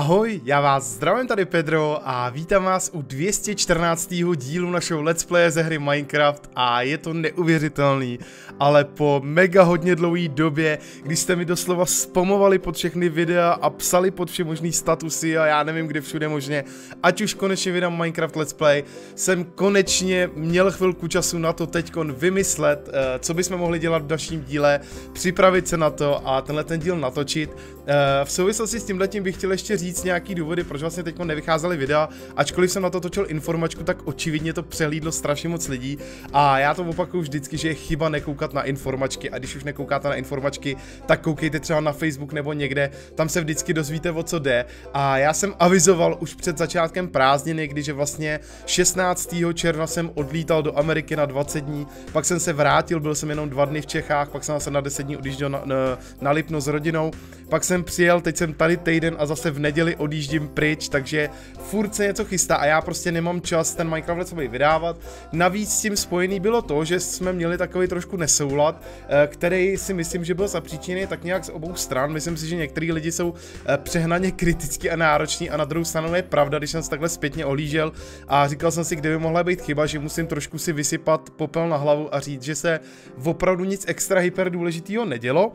Ahoj, já vás zdravím tady Pedro a vítám vás u 214. dílu našeho Let's Play ze hry Minecraft a je to neuvěřitelný, ale po mega hodně dlouhé době, kdy jste mi doslova spamovali pod všechny videa a psali pod vše možný statusy a já nevím kde všude možně, ať už konečně vydám Minecraft Let's Play, jsem konečně měl chvilku času na to teďkon vymyslet, eh, co bychom mohli dělat v dalším díle, připravit se na to a tenhle ten díl natočit. Eh, v souvislosti s tímhletím bych chtěl ještě říct nějaký důvody, proč vlastně teď nevycházely videa, ačkoliv jsem na to točil informačku, tak očividně to přehlídlo strašně moc lidí. A já to opakuju vždycky, že je chyba nekoukat na informačky. A když už nekoukáte na informačky, tak koukejte třeba na Facebook nebo někde, tam se vždycky dozvíte o co jde. A já jsem avizoval už před začátkem prázdnin někdy, že vlastně 16. června jsem odlítal do Ameriky na 20 dní, pak jsem se vrátil, byl jsem jenom dva dny v Čechách, pak jsem se na 10 dní odjížděl na, na, na Lipno s rodinou, pak jsem přijel, teď jsem tady týden a zase v neděli odjíždím pryč, takže furt se něco chystá a já prostě nemám čas ten Minecraft Let's vydávat. Navíc s tím spojený bylo to, že jsme měli takový trošku nesoulad, eh, který si myslím, že byl zapříčený tak nějak z obou stran. Myslím si, že některý lidi jsou eh, přehnaně kritický a nároční a na druhou stranu je pravda, když jsem se takhle zpětně ohlížel a říkal jsem si, kde by mohla být chyba, že musím trošku si vysypat popel na hlavu a říct, že se opravdu nic extra hyper důležitého nedělo.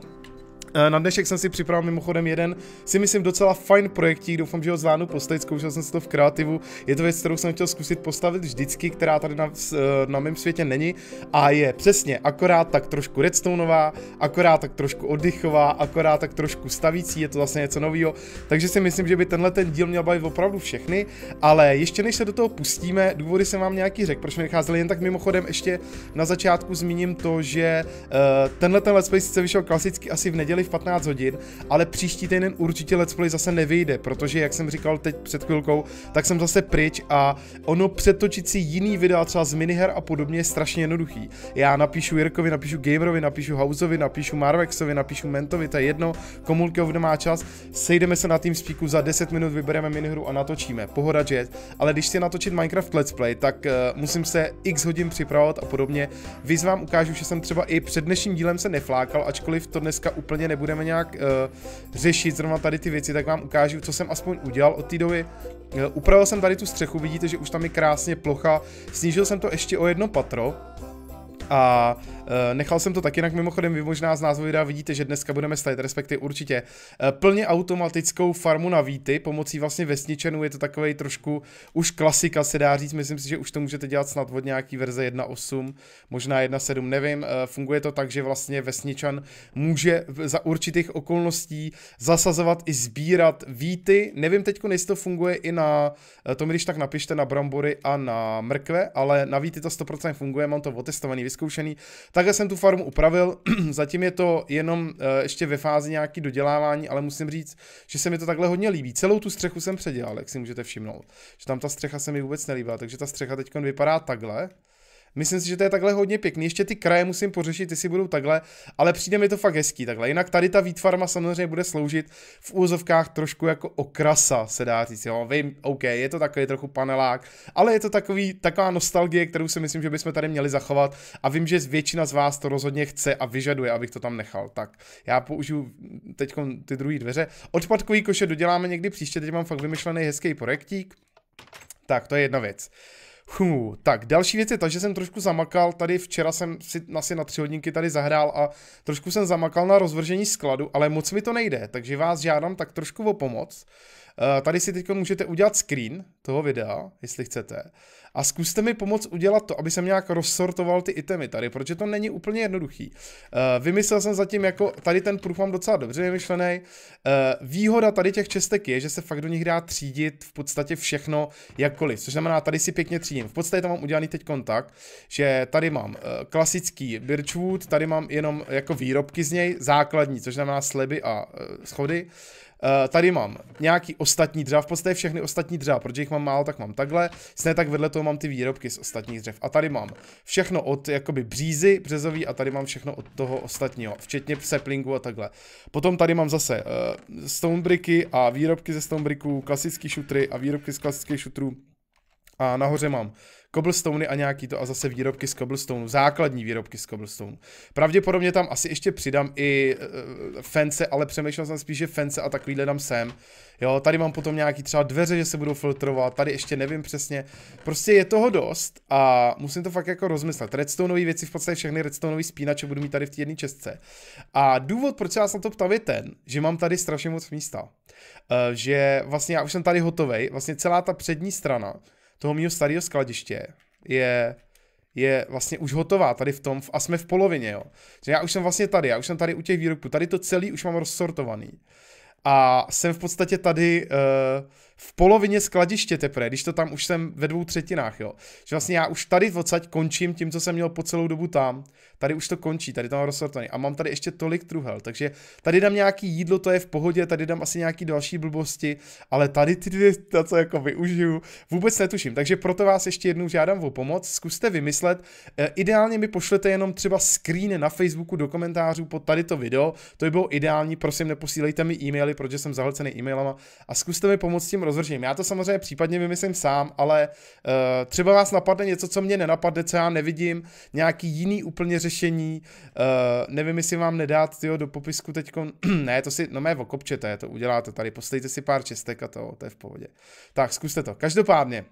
Eh, na dnešek jsem si připravil mimochodem jeden, si myslím, docela fajn projektík, doufám, že ho zvládnu postavit, zkoušel jsem si to v kreativu. Je to věc, kterou jsem chtěl zkusit postavit vždycky, která tady na, eh, na mém světě není a je přesně akorát tak trošku redstoneová, akorát tak trošku oddychová, akorát tak trošku stavící, je to vlastně něco nového. Takže si myslím, že by tenhle ten díl měl bavit opravdu všechny, ale ještě než se do toho pustíme, důvody jsem vám nějaký řekl, proč mi vycházeli jen tak mimochodem ještě na začátku zmíním to, že uh, tenhle ten let's play sice vyšel klasicky asi v neděli v 15 hodin, ale příští týden určitě let's play zase nevyjde, protože jak jsem říkal teď před chvilkou, tak jsem zase pryč a ono přetočit si jiný videa třeba z miniher a podobně je strašně jednoduchý. Já napíšu Jirkovi, napíšu Gamerovi, napíšu Houseovi, napíšu Marvexovi, napíšu Mentovi, to je jedno, komulky kdo má čas, sejdeme se na TeamSpeaku, za 10 minut vybereme minihru a natočíme, pohoda jet, ale když si natočit Minecraft Let's Play, tak uh, musím se x hodin připravovat a podobně. Víc vám ukážu, že jsem třeba i před dnešním dílem se neflákal, ačkoliv to dneska úplně nebudeme nějak uh, řešit zrovna tady ty věci, tak vám ukážu, co jsem aspoň udělal od té doby. Uh, upravil jsem tady tu střechu, vidíte, že už tam je krásně plocha, snížil jsem to ještě o jedno patro, a e, nechal jsem to tak jinak, mimochodem vy možná z názvu videa vidíte, že dneska budeme stavit, respektive určitě. E, plně automatickou farmu na víty, pomocí vlastně vesničenů, je to takový trošku už klasika se dá říct, myslím si, že už to můžete dělat snad od nějaký verze 1.8, možná 1.7, nevím, e, funguje to tak, že vlastně vesničan může za určitých okolností zasazovat i sbírat víty, nevím teď, jestli to funguje i na, to mi když tak napište na brambory a na mrkve, ale na víty to 100% funguje, mám to otestovaný, vyzkoušený. Takhle jsem tu farmu upravil, zatím je to jenom uh, ještě ve fázi nějaký dodělávání, ale musím říct, že se mi to takhle hodně líbí. Celou tu střechu jsem předělal, jak si můžete všimnout. Že tam ta střecha se mi vůbec nelíbila, takže ta střecha teď vypadá takhle. Myslím si, že to je takhle hodně pěkný. Ještě ty kraje musím pořešit, jestli budou takhle, ale přijde mi to fakt hezký takhle. Jinak tady ta výtvarma samozřejmě bude sloužit v úzovkách trošku jako okrasa, se dá říct. Jo. Vím, OK, je to takový trochu panelák, ale je to takový, taková nostalgie, kterou si myslím, že bychom tady měli zachovat a vím, že většina z vás to rozhodně chce a vyžaduje, abych to tam nechal. Tak já použiju teď ty druhé dveře. Odpadkový koše doděláme někdy příště, teď mám fakt vymyšlený hezký projektík. Tak, to je jedna věc. Hů, tak další věc je ta, že jsem trošku zamakal, tady včera jsem si asi na tři hodinky tady zahrál a trošku jsem zamakal na rozvržení skladu, ale moc mi to nejde, takže vás žádám tak trošku o pomoc. Uh, tady si teď můžete udělat screen toho videa, jestli chcete a zkuste mi pomoct udělat to, aby jsem nějak rozsortoval ty itemy tady, protože to není úplně jednoduchý. Uh, vymyslel jsem zatím jako, tady ten průh mám docela dobře vymyšlený. Uh, výhoda tady těch čestek je, že se fakt do nich dá třídit v podstatě všechno jakkoliv, což znamená, tady si pěkně třídím. V podstatě to mám udělaný teď kontakt, že tady mám klasický birchwood, tady mám jenom jako výrobky z něj, základní, což znamená sleby a schody. Uh, tady mám nějaký ostatní dřeva, v podstatě všechny ostatní dřeva, protože jich mám málo, tak mám takhle. Stejně tak vedle toho mám ty výrobky z ostatních dřev. A tady mám všechno od jakoby břízy březový a tady mám všechno od toho ostatního, včetně saplingu a takhle. Potom tady mám zase uh, stonebricky a výrobky ze stonebricků, klasický šutry a výrobky z klasických šutrů. A nahoře mám cobblestone a nějaký to a zase výrobky z cobblestone, základní výrobky z cobblestone. Pravděpodobně tam asi ještě přidám i uh, fence, ale přemýšlel jsem spíš, že fence a takovýhle dám sem. Jo, tady mám potom nějaký třeba dveře, že se budou filtrovat, tady ještě nevím přesně. Prostě je toho dost a musím to fakt jako rozmyslet. Redstoneové věci, v podstatě všechny redstoneové spínače budu mít tady v té jedné čestce. A důvod, proč se na to ptám, je ten, že mám tady strašně moc místa. Uh, že vlastně já už jsem tady hotovej, vlastně celá ta přední strana toho mého starého skladiště je je vlastně už hotová tady v tom a jsme v polovině, jo. Že já už jsem vlastně tady, já už jsem tady u těch výrobků, tady to celý už mám rozsortovaný a jsem v podstatě tady uh, v polovině skladiště teprve, když to tam už jsem ve dvou třetinách, jo. Že vlastně já už tady odsaď končím tím, co jsem měl po celou dobu tam. Tady už to končí, tady to mám rozsortovaný. A mám tady ještě tolik truhel, takže tady dám nějaký jídlo, to je v pohodě, tady dám asi nějaký další blbosti, ale tady ty dvě, to, co jako využiju, vůbec netuším. Takže proto vás ještě jednou žádám o pomoc, zkuste vymyslet. E, ideálně mi pošlete jenom třeba screen na Facebooku do komentářů pod tady to video, to by bylo ideální, prosím neposílejte mi e-maily, protože jsem zahlcený e-mailama a zkuste mi pomoct tím rozvržením. Já to samozřejmě případně vymyslím sám, ale uh, třeba vás napadne něco, co mě nenapadne, co já nevidím, nějaký jiný úplně řešení, uh, nevím, jestli vám nedát tyjo, do popisku teď, ne, to si, no mé okopčete, to uděláte tady, poslejte si pár čestek a to, to je v pohodě. Tak, zkuste to. Každopádně,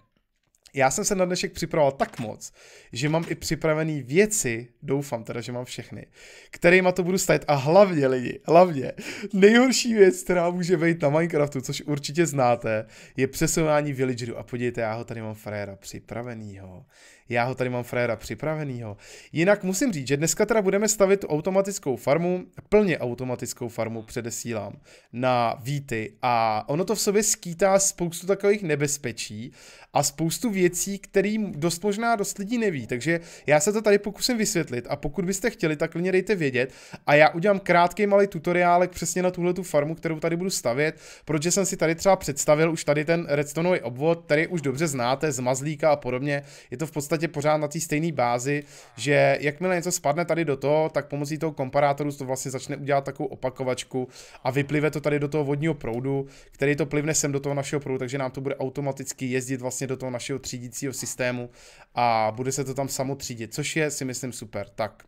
já jsem se na dnešek připravoval tak moc, že mám i připravené věci, doufám teda, že mám všechny, kterýma to budu stavit. A hlavně lidi, hlavně, nejhorší věc, která může být na Minecraftu, což určitě znáte, je přesouvání villagerů. A podívejte, já ho tady mám fréra připravenýho já ho tady mám fréra připravenýho. Jinak musím říct, že dneska teda budeme stavit automatickou farmu, plně automatickou farmu předesílám, na víty. A ono to v sobě skýtá spoustu takových nebezpečí a spoustu věcí, kterým dost možná dost lidí neví, takže já se to tady pokusím vysvětlit a pokud byste chtěli, tak klidně dejte vědět. A já udělám krátký malý tutoriálek přesně na tuhle tu farmu, kterou tady budu stavět, protože jsem si tady třeba představil už tady ten redstoneový obvod, který už dobře znáte, z mazlíka a podobně, je to v podstatě podstatě pořád na té stejné bázi, že jakmile něco spadne tady do toho, tak pomocí toho komparátoru to vlastně začne udělat takovou opakovačku a vyplive to tady do toho vodního proudu, který to plivne sem do toho našeho proudu, takže nám to bude automaticky jezdit vlastně do toho našeho třídícího systému a bude se to tam samo třídit, což je si myslím super. Tak,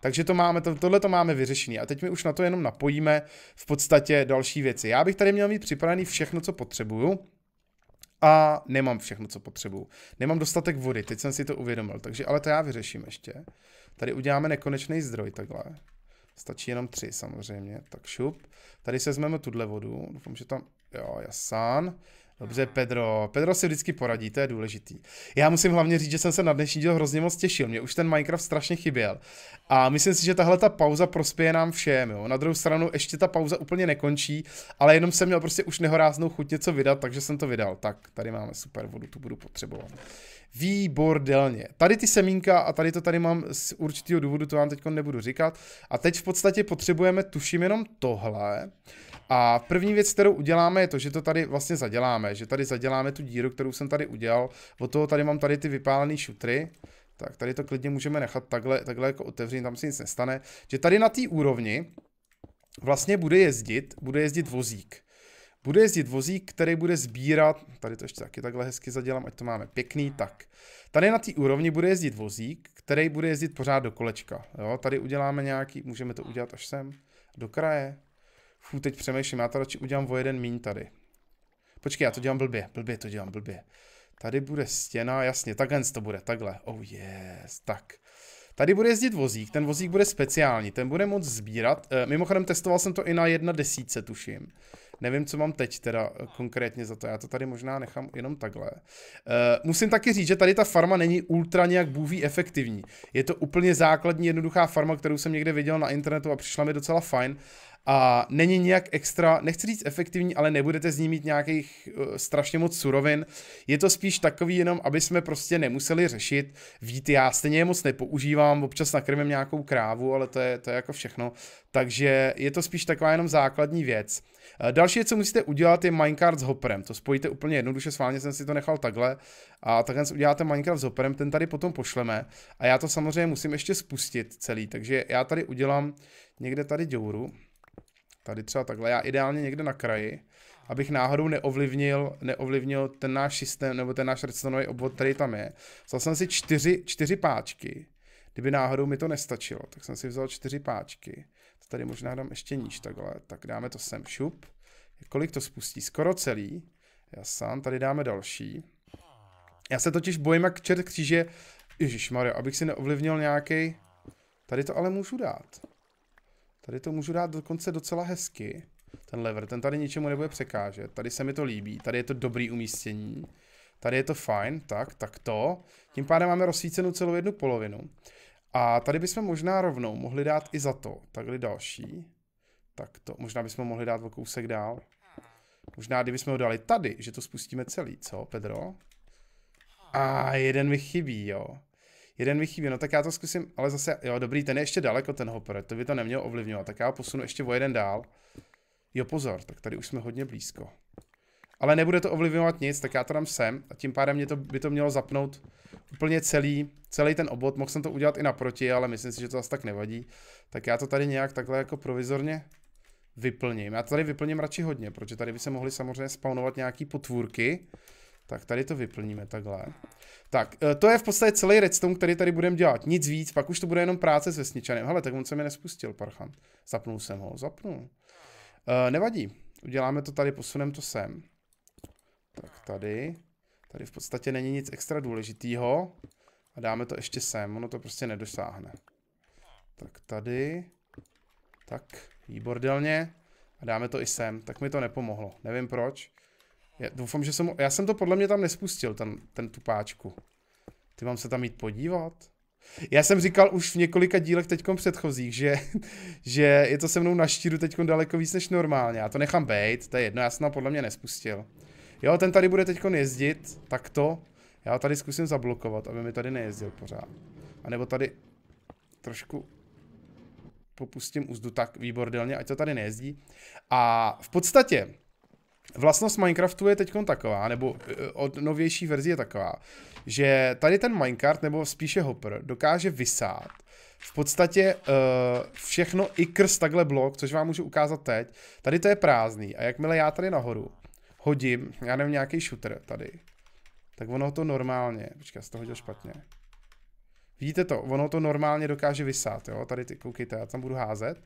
takže to máme, to, tohle to máme vyřešené. A teď my už na to jenom napojíme v podstatě další věci. Já bych tady měl mít připravený všechno, co potřebuju a nemám všechno, co potřebuju. Nemám dostatek vody, teď jsem si to uvědomil, takže ale to já vyřeším ještě. Tady uděláme nekonečný zdroj takhle. Stačí jenom tři samozřejmě, tak šup. Tady se vezmeme tuhle vodu, doufám, že tam, jo, jasán. Dobře, Pedro. Pedro si vždycky poradí, to je důležitý. Já musím hlavně říct, že jsem se na dnešní díl hrozně moc těšil. Mě už ten Minecraft strašně chyběl. A myslím si, že tahle ta pauza prospěje nám všem. Jo. Na druhou stranu ještě ta pauza úplně nekončí, ale jenom jsem měl prostě už nehoráznou chuť něco vydat, takže jsem to vydal. Tak, tady máme super vodu, tu budu potřebovat. Výbordelně. Tady ty semínka a tady to tady mám z určitého důvodu, to vám teď nebudu říkat. A teď v podstatě potřebujeme, tuším jenom tohle. A první věc, kterou uděláme, je to, že to tady vlastně zaděláme, že tady zaděláme tu díru, kterou jsem tady udělal. Od toho tady mám tady ty vypálené šutry. Tak tady to klidně můžeme nechat takhle, takhle jako otevřít, tam se nic nestane. Že tady na té úrovni vlastně bude jezdit, bude jezdit vozík. Bude jezdit vozík, který bude sbírat, tady to ještě taky takhle hezky zadělám, ať to máme pěkný, tak. Tady na té úrovni bude jezdit vozík, který bude jezdit pořád do kolečka. Jo? Tady uděláme nějaký, můžeme to udělat až sem, do kraje, Fů, teď přemýšlím, já to radši udělám o jeden míň tady. Počkej, já to dělám blbě, blbě to dělám, blbě. Tady bude stěna, jasně, takhle to bude, takhle. Oh yes, tak. Tady bude jezdit vozík, ten vozík bude speciální, ten bude moc sbírat. E, mimochodem testoval jsem to i na jedna desíce, tuším. Nevím, co mám teď teda eh, konkrétně za to, já to tady možná nechám jenom takhle. E, musím taky říct, že tady ta farma není ultra nějak bůví efektivní. Je to úplně základní jednoduchá farma, kterou jsem někde viděl na internetu a přišla mi docela fajn a není nějak extra, nechci říct efektivní, ale nebudete z ní mít nějakých uh, strašně moc surovin. Je to spíš takový jenom, aby jsme prostě nemuseli řešit. Víte, já stejně je moc nepoužívám, občas nakrmím nějakou krávu, ale to je, to je jako všechno. Takže je to spíš taková jenom základní věc. Uh, další co musíte udělat, je Minecraft s hopperem. To spojíte úplně jednoduše, sválně jsem si to nechal takhle. A takhle uděláte Minecraft s hopperem, ten tady potom pošleme. A já to samozřejmě musím ještě spustit celý, takže já tady udělám někde tady děuru. Tady třeba takhle, já ideálně někde na kraji. abych náhodou neovlivnil, neovlivnil ten náš systém, nebo ten náš redstoneový obvod, který tam je. Vzal jsem si čtyři, čtyři páčky, kdyby náhodou mi to nestačilo, tak jsem si vzal čtyři páčky. To tady možná dám ještě níž takhle, tak dáme to sem šup. Kolik to spustí? Skoro celý. Jasán, tady dáme další. Já se totiž bojím jak čert kříže. Ježíš Maria, abych si neovlivnil nějaký. Tady to ale můžu dát. Tady to můžu dát dokonce docela hezky. Ten lever, ten tady ničemu nebude překážet. Tady se mi to líbí, tady je to dobrý umístění. Tady je to fajn, tak, tak to. Tím pádem máme rozsvícenou celou jednu polovinu. A tady bychom možná rovnou mohli dát i za to. Takhle další. Tak to, možná bychom mohli dát o kousek dál. Možná, kdybychom ho dali tady, že to spustíme celý, co, Pedro? A jeden mi chybí, jo. Jeden mi chybí, no tak já to zkusím, ale zase, jo, dobrý, ten je ještě daleko, ten hopper, to by to nemělo ovlivňovat, tak já ho posunu ještě o jeden dál. Jo, pozor, tak tady už jsme hodně blízko. Ale nebude to ovlivňovat nic, tak já to dám sem a tím pádem mě to, by to mělo zapnout úplně celý, celý ten obvod. Mohl jsem to udělat i naproti, ale myslím si, že to zase tak nevadí. Tak já to tady nějak takhle jako provizorně vyplním. Já to tady vyplním radši hodně, protože tady by se mohly samozřejmě spawnovat nějaký potvůrky. Tak tady to vyplníme takhle. Tak, eh, to je v podstatě celý redstone, který tady budeme dělat. Nic víc, pak už to bude jenom práce s vesničanem. Hele, tak on se mi nespustil, parchan. Zapnul jsem ho, zapnul. Uh, nevadí, uděláme to tady, posuneme to sem. Tak tady. Tady v podstatě není nic extra důležitýho. A dáme to ještě sem, ono to prostě nedosáhne. Tak tady. Tak, výbordelně. A dáme to i sem, tak mi to nepomohlo. Nevím proč. Já doufám, že jsem, já jsem to podle mě tam nespustil, ten, ten tupáčku. Ty mám se tam jít podívat? Já jsem říkal už v několika dílech teďkom předchozích, že, že je to se mnou na štíru teďkom daleko víc než normálně. Já to nechám být, to je jedno, já jsem to podle mě nespustil. Jo, ten tady bude teďkon jezdit, takto. Já ho tady zkusím zablokovat, aby mi tady nejezdil pořád. A nebo tady trošku popustím úzdu tak výbordelně, ať to tady nejezdí. A v podstatě vlastnost Minecraftu je teď taková, nebo eh, od novější verzi je taková, že tady ten minecart, nebo spíše hopper, dokáže vysát v podstatě uh, všechno i krz takhle blok, což vám můžu ukázat teď. Tady to je prázdný a jakmile já tady nahoru hodím, já nevím, nějaký shooter tady, tak ono to normálně, počkej, já to hodil špatně. Vidíte to, ono to normálně dokáže vysát, jo, tady ty, koukejte, já tam budu házet.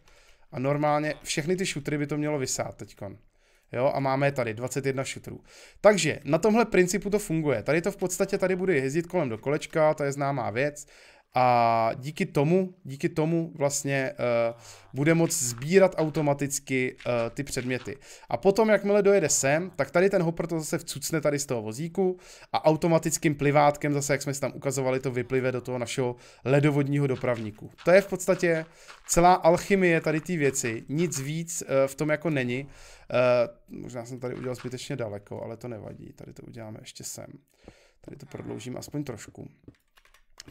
A normálně všechny ty shootery by to mělo vysát teďkon. Jo, a máme tady 21 šutrů. Takže na tomhle principu to funguje. Tady to v podstatě tady bude jezdit kolem do kolečka, to je známá věc. A díky tomu, díky tomu vlastně uh, bude moct sbírat automaticky uh, ty předměty. A potom, jakmile dojede sem, tak tady ten hopper to zase vcucne tady z toho vozíku a automatickým plivátkem, zase jak jsme si tam ukazovali, to vyplive do toho našeho ledovodního dopravníku. To je v podstatě celá alchymie tady ty věci, nic víc uh, v tom jako není. Uh, možná jsem tady udělal zbytečně daleko, ale to nevadí, tady to uděláme ještě sem. Tady to prodloužím aspoň trošku.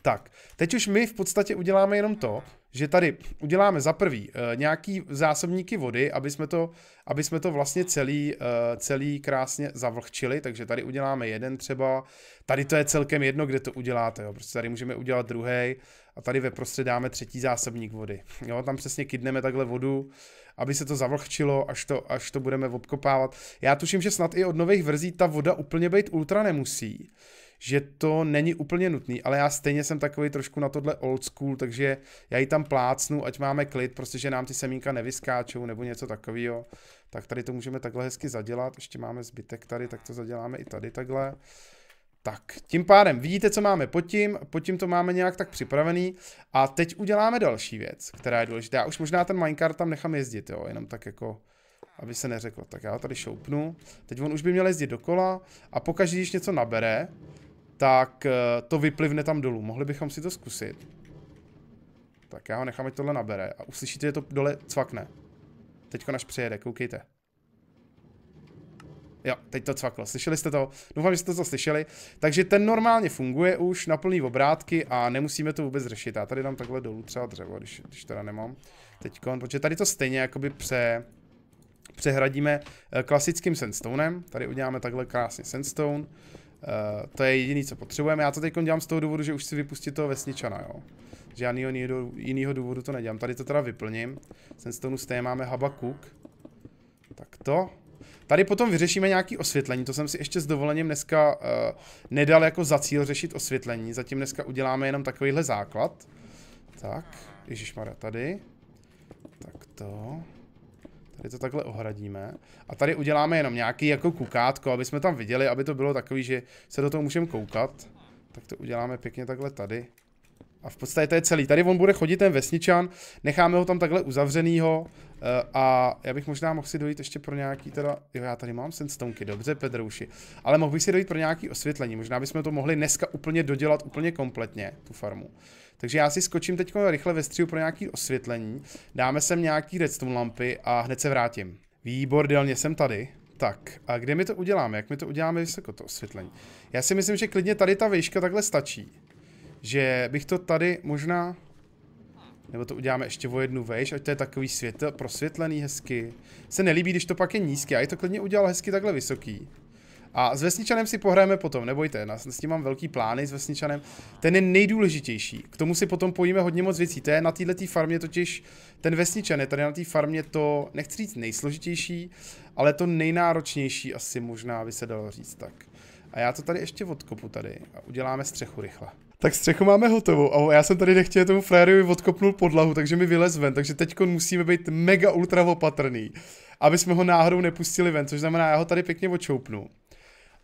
Tak, teď už my v podstatě uděláme jenom to, že tady uděláme za prvý uh, nějaký zásobníky vody, aby jsme to, aby jsme to vlastně celý, uh, celý krásně zavlhčili, takže tady uděláme jeden třeba, tady to je celkem jedno, kde to uděláte, jo, prostě tady můžeme udělat druhý a tady ve prostřed dáme třetí zásobník vody, jo, tam přesně kydneme takhle vodu, aby se to zavlhčilo, až to, až to budeme obkopávat. Já tuším, že snad i od nových verzí ta voda úplně být ultra nemusí, že to není úplně nutný, ale já stejně jsem takový trošku na tohle old school, takže já ji tam plácnu, ať máme klid, prostě, že nám ty semínka nevyskáčou nebo něco takového. Tak tady to můžeme takhle hezky zadělat, ještě máme zbytek tady, tak to zaděláme i tady takhle. Tak, tím pádem vidíte, co máme pod tím, pod tím to máme nějak tak připravený a teď uděláme další věc, která je důležitá. Já už možná ten minecart tam nechám jezdit, jo, jenom tak jako, aby se neřeklo. Tak já ho tady šoupnu, teď on už by měl jezdit dokola a pokaždé, když něco nabere, tak eh, to vyplivne tam dolů. Mohli bychom si to zkusit. Tak já ho nechám, ať tohle nabere a uslyšíte, že to dole cvakne. Teďko naš přijede, koukejte. Jo, teď to cvaklo. Slyšeli jste to? Doufám, že jste to slyšeli. Takže ten normálně funguje už na plný obrátky a nemusíme to vůbec řešit. Já tady dám takhle dolů třeba dřevo, když, když teda nemám. Teď, protože tady to stejně jakoby pře, přehradíme eh, klasickým sandstonem. Tady uděláme takhle krásně sandstone. Uh, to je jediné, co potřebujeme. Já to teď dělám z toho důvodu, že už si vypustit toho vesničana, jo. Žádného jiného důvodu to nedělám. Tady to teda vyplním. Sandstone stejně máme Habakuk. Tak to. Tady potom vyřešíme nějaký osvětlení, to jsem si ještě s dovolením dneska uh, nedal jako za cíl řešit osvětlení, zatím dneska uděláme jenom takovýhle základ. Tak, ježišmarja, tady. Tak to. Tady to takhle ohradíme. A tady uděláme jenom nějaký jako kukátko, aby jsme tam viděli, aby to bylo takový, že se do toho můžeme koukat. Tak to uděláme pěkně takhle tady. A v podstatě to je celý. Tady on bude chodit ten vesničan, necháme ho tam takhle uzavřenýho eh, a já bych možná mohl si dojít ještě pro nějaký teda, jo já tady mám senstonky, dobře Pedrouši, ale mohl bych si dojít pro nějaký osvětlení, možná bychom to mohli dneska úplně dodělat úplně kompletně, tu farmu. Takže já si skočím teď rychle ve pro nějaký osvětlení, dáme sem nějaký redstone lampy a hned se vrátím. Výbordelně jsem tady. Tak, a kde mi to uděláme? Jak mi to uděláme vysoko, to osvětlení? Já si myslím, že klidně tady ta výška takhle stačí že bych to tady možná, nebo to uděláme ještě o jednu vejš, ať to je takový světl, prosvětlený hezky. Se nelíbí, když to pak je nízký, a je to klidně udělal hezky takhle vysoký. A s vesničanem si pohrajeme potom, nebojte, s tím mám velký plány s vesničanem. Ten je nejdůležitější, k tomu si potom pojíme hodně moc věcí. To je na této farmě totiž, ten vesničan je tady na té farmě to, nechci říct nejsložitější, ale to nejnáročnější asi možná by se dalo říct tak. A já to tady ještě odkopu tady a uděláme střechu rychle. Tak střechu máme hotovou a já jsem tady nechtěl tomu frajerovi odkopnul podlahu, takže mi vylez ven, takže teď musíme být mega ultra opatrný, aby jsme ho náhodou nepustili ven, což znamená, já ho tady pěkně očoupnu.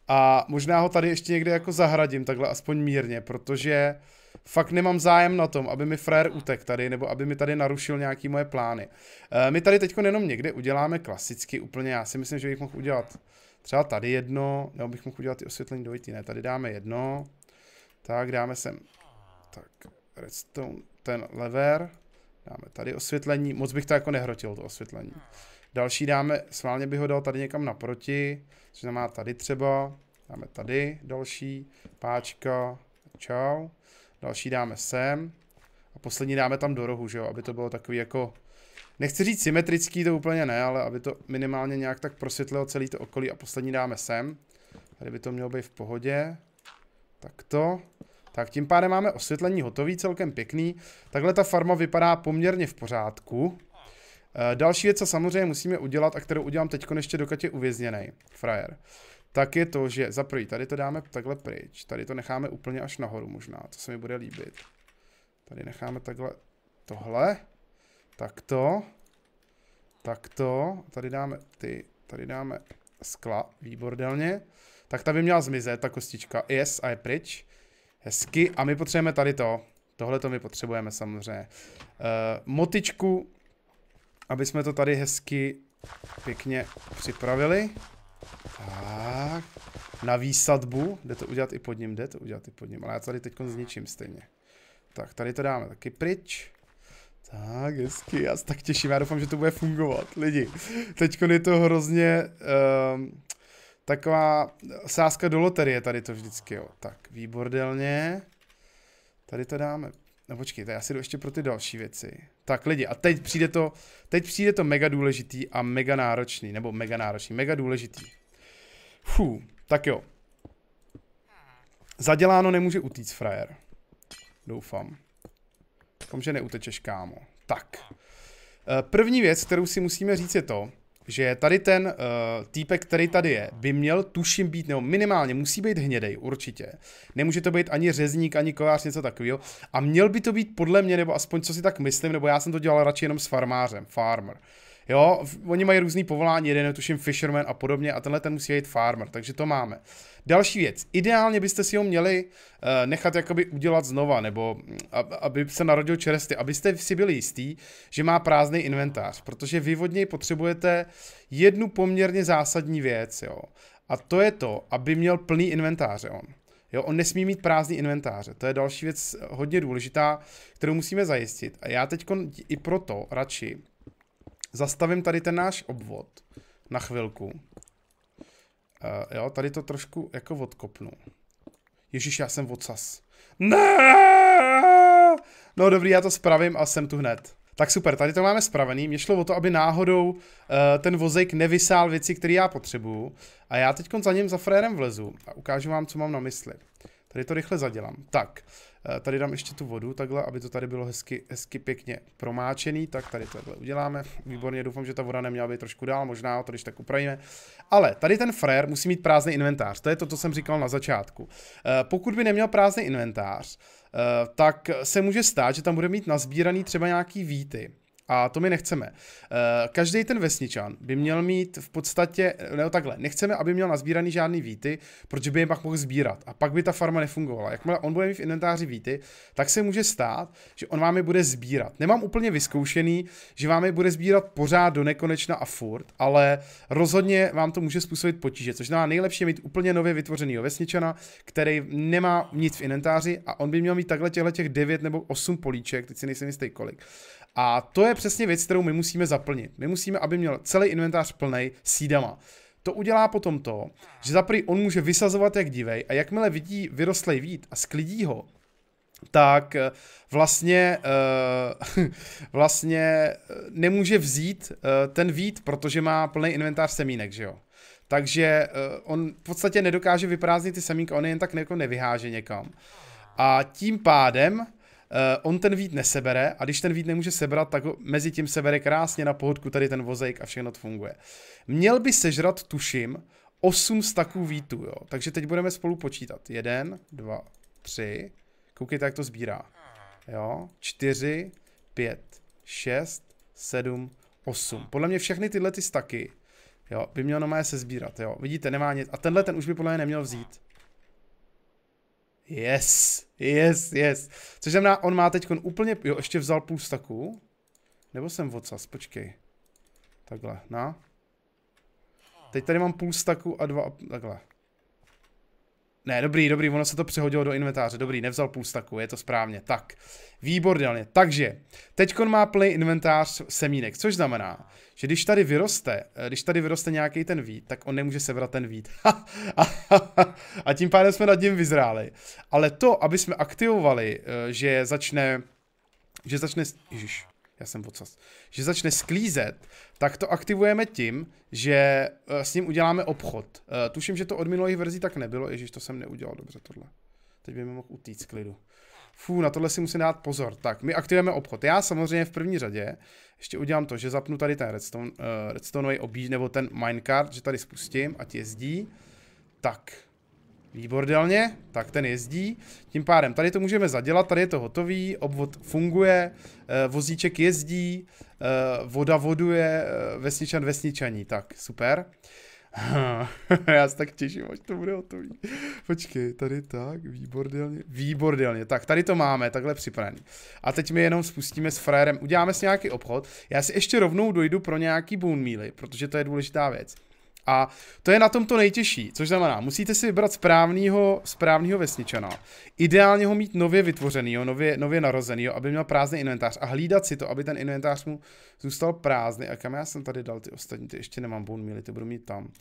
A možná ho tady ještě někde jako zahradím, takhle aspoň mírně, protože fakt nemám zájem na tom, aby mi frajer utek tady, nebo aby mi tady narušil nějaký moje plány. E, my tady teď jenom někde uděláme klasicky úplně, já si myslím, že bych mohl udělat třeba tady jedno, nebo bych mohl udělat ty osvětlení dvojitý, ne, tady dáme jedno, tak, dáme sem, tak, redstone, ten lever, dáme tady osvětlení, moc bych to jako nehrotil, to osvětlení. Další dáme, sválně bych ho dal tady někam naproti, což znamená tady třeba, dáme tady další, páčka, čau. Další dáme sem a poslední dáme tam do rohu, že jo, aby to bylo takový jako, nechci říct symetrický, to úplně ne, ale aby to minimálně nějak tak prosvětlilo celý to okolí a poslední dáme sem. Tady by to mělo být v pohodě. Takto. Tak tím pádem máme osvětlení hotový, celkem pěkný. Takhle ta farma vypadá poměrně v pořádku. E, další věc, co samozřejmě musíme udělat a kterou udělám teď ještě dokud je uvězněný, frajer, tak je to, že za prvý, tady to dáme takhle pryč, tady to necháme úplně až nahoru možná, to se mi bude líbit. Tady necháme takhle tohle, takto, takto, tady dáme ty, tady dáme skla, výbordelně. Tak ta by měla zmizet, ta kostička. Yes, a je pryč. Hezky. A my potřebujeme tady to. Tohle to my potřebujeme samozřejmě. Uh, motičku, aby jsme to tady hezky pěkně připravili. Tak. Na výsadbu. Jde to udělat i pod ním, jde to udělat i pod ním. Ale já tady teď zničím stejně. Tak, tady to dáme taky pryč. Tak, hezky, já se tak těším, já doufám, že to bude fungovat, lidi. Teď je to hrozně, um, taková sázka do loterie tady to vždycky, jo. Tak, výbordelně. Tady to dáme. No počkejte, já si jdu ještě pro ty další věci. Tak lidi, a teď přijde to, teď přijde to mega důležitý a mega náročný, nebo mega náročný, mega důležitý. Fú, tak jo. Zaděláno nemůže utíct frajer. Doufám. Doufám, že neutečeš, kámo. Tak. Eh, první věc, kterou si musíme říct je to, že tady ten uh, týpek, který tady je, by měl tuším být, nebo minimálně musí být hnědej, určitě. Nemůže to být ani řezník, ani kovář, něco takového. A měl by to být podle mě, nebo aspoň co si tak myslím, nebo já jsem to dělal radši jenom s farmářem, farmer. Jo, oni mají různý povolání, jeden je tuším fisherman a podobně a tenhle ten musí být farmer, takže to máme. Další věc, ideálně byste si ho měli uh, nechat jakoby udělat znova, nebo mm, aby se narodil čerstvě, abyste si byli jistý, že má prázdný inventář, protože vy od něj potřebujete jednu poměrně zásadní věc, jo. A to je to, aby měl plný inventáře on. Jo, on nesmí mít prázdný inventáře. To je další věc hodně důležitá, kterou musíme zajistit. A já teď i proto radši zastavím tady ten náš obvod na chvilku. Uh, jo, tady to trošku jako odkopnu. Ježíš, já jsem odsas. Ne! No dobrý, já to spravím a jsem tu hned. Tak super, tady to máme spravený. Mně šlo o to, aby náhodou uh, ten vozejk nevysál věci, které já potřebuju. A já teď za ním za frérem vlezu a ukážu vám, co mám na mysli. Tady to rychle zadělám. Tak, tady dám ještě tu vodu takhle, aby to tady bylo hezky, hezky pěkně promáčený, tak tady tohle uděláme. Výborně, doufám, že ta voda neměla být trošku dál, možná to když tak upravíme. Ale tady ten frér musí mít prázdný inventář, to je to, co jsem říkal na začátku. Eh, pokud by neměl prázdný inventář, eh, tak se může stát, že tam bude mít nazbíraný třeba nějaký víty. A to my nechceme. Eh, každý ten vesničan by měl mít v podstatě, ne takhle, nechceme, aby měl nazbíraný žádný víty, protože by je pak mohl sbírat. A pak by ta farma nefungovala. Jakmile on bude mít v inventáři víty, tak se může stát, že on vám je bude sbírat. Nemám úplně vyzkoušený, že vám je bude sbírat pořád do nekonečna a furt, ale rozhodně vám to může způsobit potíže, což znamená nejlepší mít úplně nově vytvořený vesničana, který nemá nic v inventáři a on by měl mít takhle těchto těch 9 nebo 8 políček, teď si nejsem jistý kolik. A to je přesně věc, kterou my musíme zaplnit. My musíme, aby měl celý inventář plný sídama. To udělá potom to, že za on může vysazovat jak divej a jakmile vidí vyrostlej vít a sklidí ho, tak eh, vlastně, uh, vlastně eh, nemůže vzít uh, ten vít, protože má plný inventář semínek, že jo. Takže uh, on v podstatě nedokáže vyprázdnit ty semínka, on je jen tak jako nevyháže někam. A tím pádem on ten vít nesebere a když ten vít nemůže sebrat, tak ho mezi tím sebere krásně na pohodku tady ten vozejk a všechno to funguje. Měl by sežrat, tuším, 8 staků vítu, jo. Takže teď budeme spolu počítat. 1, 2, 3. Koukejte, jak to sbírá. Jo, 4, 5, 6, 7, 8. Podle mě všechny tyhle ty staky, jo, by měl normálně se sbírat, jo. Vidíte, nemá nic. A tenhle ten už by podle mě neměl vzít. Yes, yes, yes. Což znamená, on má teď úplně, jo, ještě vzal půl staku. Nebo jsem odsaz, počkej. Takhle, na. Teď tady mám půl staku a dva, takhle. Ne, dobrý, dobrý, ono se to přehodilo do inventáře, dobrý, nevzal půl staku, je to správně. Tak, výborně. Takže, teďkon má plný inventář semínek, což znamená, že když tady vyroste, eh, když tady vyroste nějaký ten vít, tak on nemůže sebrat ten vít. a tím pádem jsme nad ním vyzráli. Ale to, aby jsme aktivovali, eh, že začne, že začne, ježiš, já jsem podsaz, že začne sklízet, tak to aktivujeme tím, že eh, s ním uděláme obchod. Tuším, že to od minulých verzí tak nebylo, ježiš, to jsem neudělal dobře tohle. Teď by mi mohl utíct klidu. Fú, na tohle si musím dát pozor. Tak, my aktivujeme obchod. Já samozřejmě v první řadě ještě udělám to, že zapnu tady ten redstone, uh, redstoneový obíž, nebo ten minecart, že tady spustím, ať jezdí. Tak, výborně, tak ten jezdí. Tím pádem tady to můžeme zadělat, tady je to hotový, obvod funguje, uh, vozíček jezdí, uh, voda voduje, uh, vesničan vesničaní, tak super. Já se tak těším, až to bude hotový. Počkej, tady tak, výborně, výborně. Tak, tady to máme, takhle připravený. A teď my jenom spustíme s frérem, uděláme si nějaký obchod. Já si ještě rovnou dojdu pro nějaký bone protože to je důležitá věc. A to je na tom to nejtěžší, což znamená, musíte si vybrat správného, správného vesničana. Ideálně ho mít nově vytvořenýho, nově, nově narozenýho, aby měl prázdný inventář a hlídat si to, aby ten inventář mu zůstal prázdný. A kam já jsem tady dal ty ostatní, ty ještě nemám bone ty budu mít tam.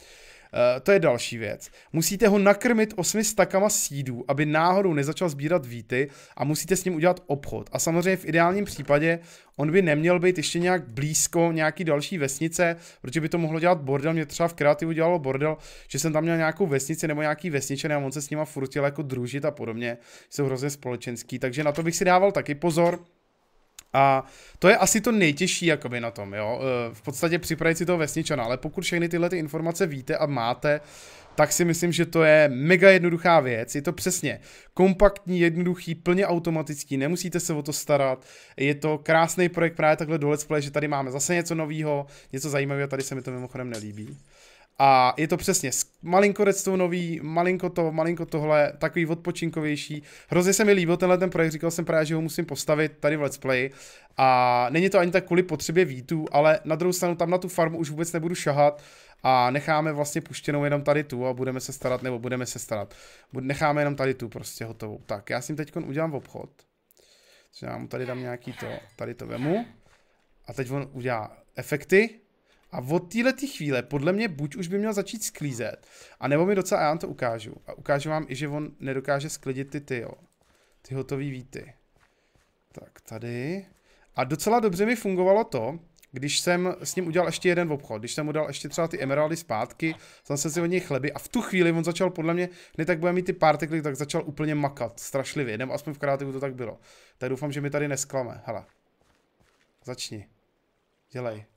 Uh, to je další věc. Musíte ho nakrmit osmi stakama sídů, aby náhodou nezačal sbírat víty a musíte s ním udělat obchod. A samozřejmě v ideálním případě on by neměl být ještě nějak blízko nějaký další vesnice, protože by to mohlo dělat bordel. Mě třeba v kreativu dělalo bordel, že jsem tam měl nějakou vesnici nebo nějaký vesničan a on se s nima furt jako družit a podobně. Jsou hrozně společenský, takže na to bych si dával taky pozor. A to je asi to nejtěžší jakoby na tom, jo. E, v podstatě připravit si toho vesničana, ale pokud všechny tyhle ty informace víte a máte, tak si myslím, že to je mega jednoduchá věc. Je to přesně kompaktní, jednoduchý, plně automatický, nemusíte se o to starat. Je to krásný projekt právě takhle do Let's Play, že tady máme zase něco nového, něco zajímavého, tady se mi to mimochodem nelíbí. A je to přesně malinko redstoneový, malinko to, malinko tohle, takový odpočinkovější. Hrozně se mi líbil tenhle ten projekt, říkal jsem právě, že ho musím postavit tady v Let's Play. A není to ani tak kvůli potřebě výtu, ale na druhou stranu tam na tu farmu už vůbec nebudu šahat a necháme vlastně puštěnou jenom tady tu a budeme se starat, nebo budeme se starat. Necháme jenom tady tu prostě hotovou. Tak, já s tím teď udělám obchod. Takže já mu tady dám nějaký to, tady to vemu. A teď on udělá efekty, a od této chvíle podle mě buď už by měl začít sklízet, a nebo mi docela, já vám to ukážu. A ukážu vám i, že on nedokáže sklidit ty ty, jo. Ty hotový víty. Tak tady. A docela dobře mi fungovalo to, když jsem s ním udělal ještě jeden obchod, když jsem mu dal ještě třeba ty emeraldy zpátky, jsem se si od něj chleby a v tu chvíli on začal podle mě, ne tak bude mít ty partikly, tak začal úplně makat, strašlivě, nebo aspoň v kreativu to tak bylo. Tak doufám, že mi tady nesklame, hele. Začni. Dělej.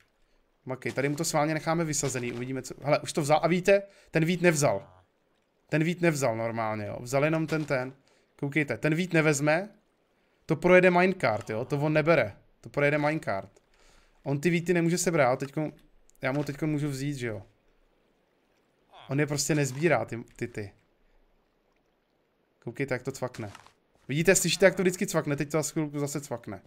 Makej, tady mu to sválně necháme vysazený, uvidíme co, hele, už to vzal a víte, ten vít nevzal. Ten vít nevzal normálně, jo, vzal jenom ten ten. Koukejte, ten vít nevezme, to projede minecart, jo, to on nebere, to projede minecart. On ty víty nemůže sebrat, teďko, já mu teď můžu vzít, že jo. On je prostě nezbírá, ty ty. ty. Koukejte, jak to cvakne. Vidíte, slyšíte, jak to vždycky cvakne, teď to za chvilku zase cvakne.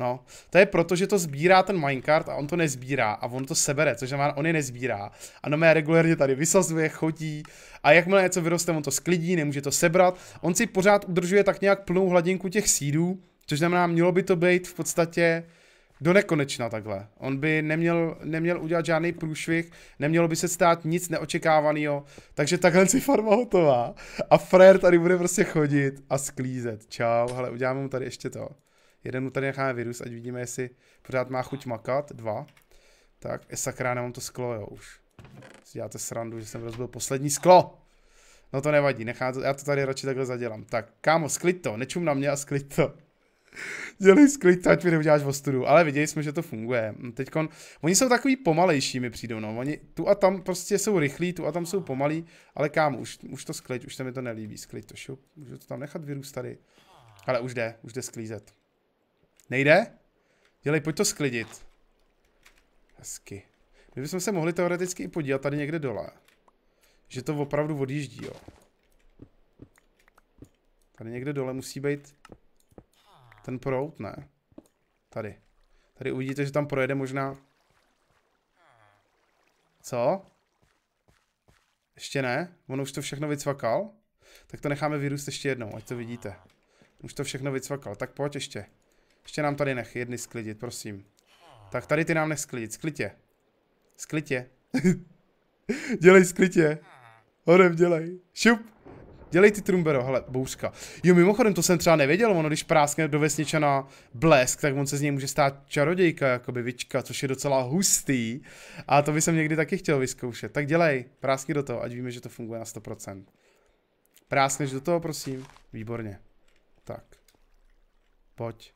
No, to je proto, že to sbírá ten minecart a on to nezbírá a on to sebere, což znamená, on je nezbírá. A no mé regulérně tady vysazuje, chodí a jakmile něco vyroste, on to sklidí, nemůže to sebrat. On si pořád udržuje tak nějak plnou hladinku těch sídů, což znamená, mělo by to být v podstatě do nekonečna takhle. On by neměl, neměl udělat žádný průšvih, nemělo by se stát nic neočekávaného, takže takhle si farma hotová. A frér tady bude prostě chodit a sklízet. Čau, hele, uděláme mu tady ještě to. Jeden mu tady necháme virus, ať vidíme, jestli pořád má chuť makat. Dva. Tak, e, sakra, nemám to sklo, jo, už. Si děláte srandu, že jsem rozbil poslední sklo. No to nevadí, nechá to, já to tady radši takhle zadělám. Tak, kámo, sklid to, nečum na mě a sklid to. Dělej sklid, ať mi neuděláš ostudu. Ale viděli jsme, že to funguje. Teďkon, oni jsou takový pomalejší, mi přijdou, no. Oni tu a tam prostě jsou rychlí, tu a tam jsou pomalí, ale kámo, už, už to sklid, už se mi to nelíbí, sklid to šup. Můžu to tam nechat vyrůst tady. Ale už jde, už jde sklízet. Nejde? Dělej, pojď to sklidit. Hezky. My bychom se mohli teoreticky i podívat tady někde dole. Že to opravdu odjíždí, jo. Tady někde dole musí být ten prout, ne. Tady. Tady uvidíte, že tam projede možná... Co? Ještě ne? On už to všechno vycvakal? Tak to necháme vyrůst ještě jednou, ať to vidíte. Už to všechno vycvakal. Tak pojď ještě. Ještě nám tady nech jedny sklidit, prosím. Tak tady ty nám nech sklidit. Sklitě. Sklitě. dělej sklitě. Hodem, dělej. Šup. Dělej ty trumbero, hele, bouřka. Jo, mimochodem, to jsem třeba nevěděl, ono když práskne do vesničana blesk, tak on se z něj může stát čarodějka, jakoby vička, což je docela hustý. A to by jsem někdy taky chtěl vyzkoušet. Tak dělej, práskni do toho, ať víme, že to funguje na 100%. Práskneš do toho, prosím? Výborně. Tak. Pojď.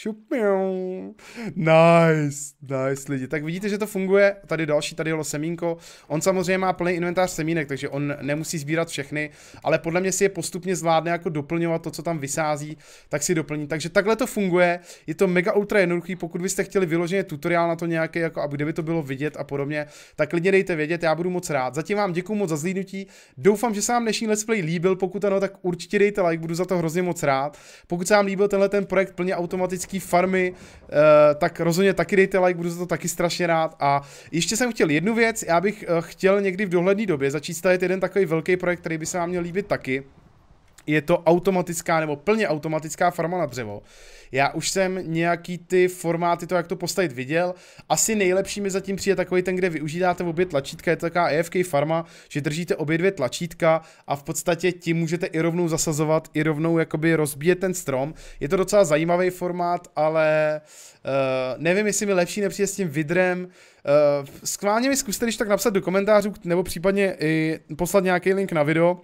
Šupiu. Nice, nice lidi. Tak vidíte, že to funguje. Tady další, tady jelo semínko. On samozřejmě má plný inventář semínek, takže on nemusí sbírat všechny, ale podle mě si je postupně zvládne jako doplňovat to, co tam vysází, tak si doplní. Takže takhle to funguje. Je to mega ultra jednoduchý, pokud byste chtěli vyloženě tutoriál na to nějaký, jako aby by to bylo vidět a podobně, tak klidně dejte vědět, já budu moc rád. Zatím vám děkuji moc za zlídnutí. Doufám, že se vám dnešní let's play líbil. Pokud ano, tak určitě dejte like, budu za to hrozně moc rád. Pokud se vám líbil tenhle ten projekt plně automaticky klasické farmy, uh, tak rozhodně taky dejte like, budu za to taky strašně rád. A ještě jsem chtěl jednu věc, já bych uh, chtěl někdy v dohledné době začít stavět jeden takový velký projekt, který by se vám měl líbit taky je to automatická nebo plně automatická farma na dřevo. Já už jsem nějaký ty formáty, to jak to postavit viděl. Asi nejlepší mi zatím přijde takový ten, kde využíváte obě tlačítka, je to taková EFK farma, že držíte obě dvě tlačítka a v podstatě tím můžete i rovnou zasazovat, i rovnou jakoby rozbíjet ten strom. Je to docela zajímavý formát, ale uh, nevím, jestli mi lepší nepřijde s tím vidrem. Uh, skválně mi zkuste, když tak napsat do komentářů, nebo případně i poslat nějaký link na video,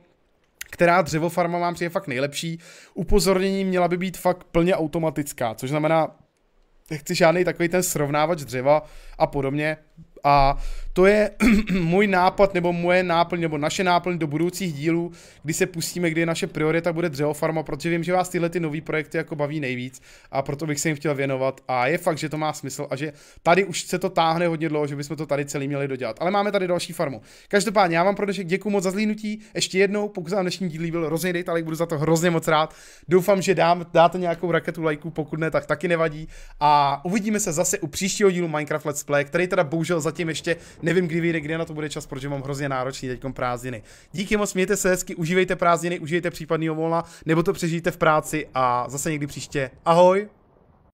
která dřevofarma vám přijde fakt nejlepší. Upozornění měla by být fakt plně automatická, což znamená, nechci žádný takový ten srovnávač dřeva a podobně. A to je můj nápad, nebo moje náplň, nebo naše náplň do budoucích dílů, kdy se pustíme, kdy naše priorita bude dřevofarma, protože vím, že vás tyhle ty nové projekty jako baví nejvíc a proto bych se jim chtěl věnovat. A je fakt, že to má smysl a že tady už se to táhne hodně dlouho, že bychom to tady celý měli dodělat. Ale máme tady další farmu. Každopádně já vám pro dnešek děkuji moc za zlínutí. Ještě jednou, pokud se vám dnešní díl líbil, hrozně dejte like, budu za to hrozně moc rád. Doufám, že dám, dáte nějakou raketu lajků, pokud ne, tak taky nevadí. A uvidíme se zase u příštího dílu Minecraft Let's Play, který teda bohužel zatím ještě nevím, kdy vyjde, kdy na to bude čas, protože mám hrozně náročný teď prázdniny. Díky moc, mějte se hezky, užívejte prázdniny, užijte případný volna, nebo to přežijte v práci a zase někdy příště. Ahoj!